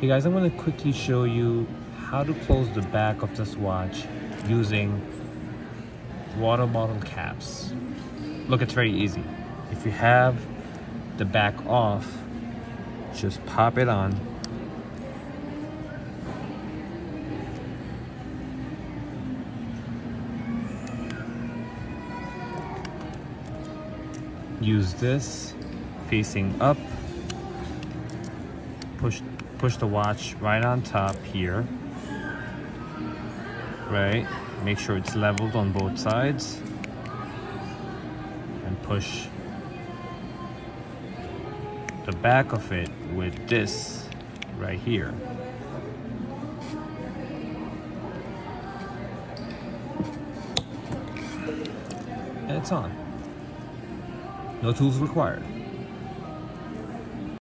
Hey guys, I'm going to quickly show you how to close the back of this watch using water bottle caps. Look, it's very easy. If you have the back off, just pop it on. Use this facing up. Push push the watch right on top here. Right? Make sure it's leveled on both sides. And push the back of it with this right here. And it's on. No tools required.